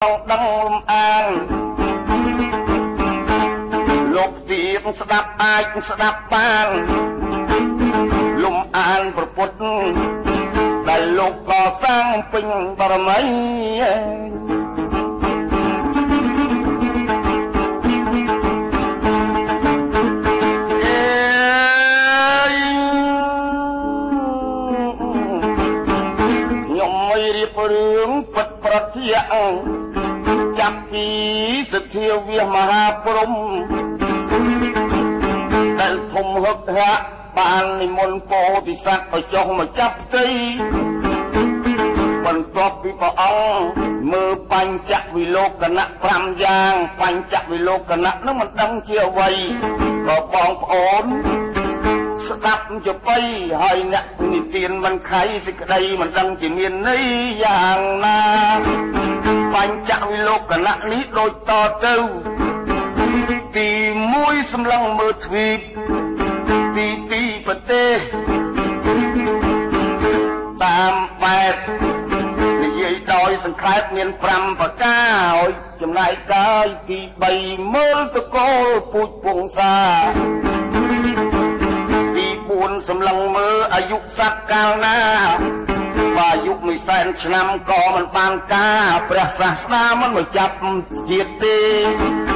ដឹងលំអានលោកទៀតស្ដាប់អាចស្ដាប់បានលំអានប្រពុតដែលលោកកសាងពេញបរមីខ្ញុំមិនរៀបរឿងពិតប្រធា ចាប់ពីសទ្ធាវាសមហាព្រំដែលធំហឹកហាក់បាននិមន្តពោធិសត្វឲ្យចុះមកចាប់ផ្ទៃបន្ទាប់ពីព្រះអង្គមើលបញ្ចវិលោកណៈ5យ៉ាងបញ្ចវិលោកណៈនឹងមិនដឹងជាអ្វីក៏បងប្អូនស្ដាប់ចបៃហើយអ្នកនិទានមិនខៃសេចក្តីមិនដឹងជាមានន័យយ៉ាងណាបញ្ចវិ លោកណៈនេះដូចតទៅ ទី1សម្លឹងមើលទ្វីបទី2ប្រទេសតាមបែបនិយាយដោយសង្ខេបមាន5ប្រការហើយចំណែកកាយទី3មើលតកូលពូជពងសា4សម្លឹងមើលអាយុសត្វកាលណាបើអាយុមួយ សែនឆ្នាំក៏មិនបានការព្រះសាសនាមិនមកចាប់ជាតិទេទី5